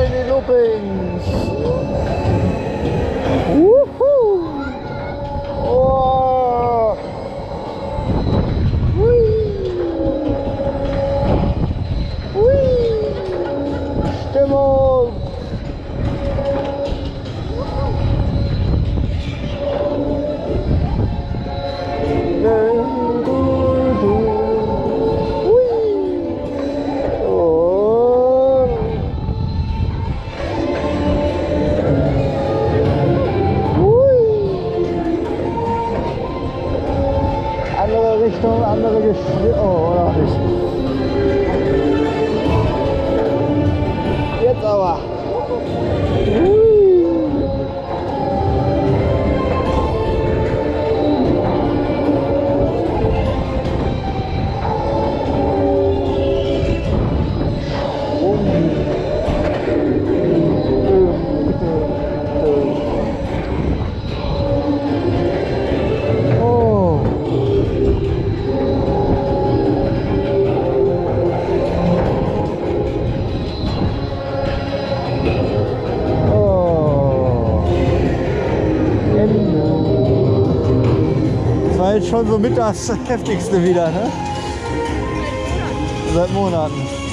many loopings. Woohoo! Oh. Whee! Whee! Stimmel! Richtung, andere Geschwindigkeit. Oh, oder nicht? Jetzt aber. War jetzt schon so mit das heftigste wieder, ne? Seit Monaten.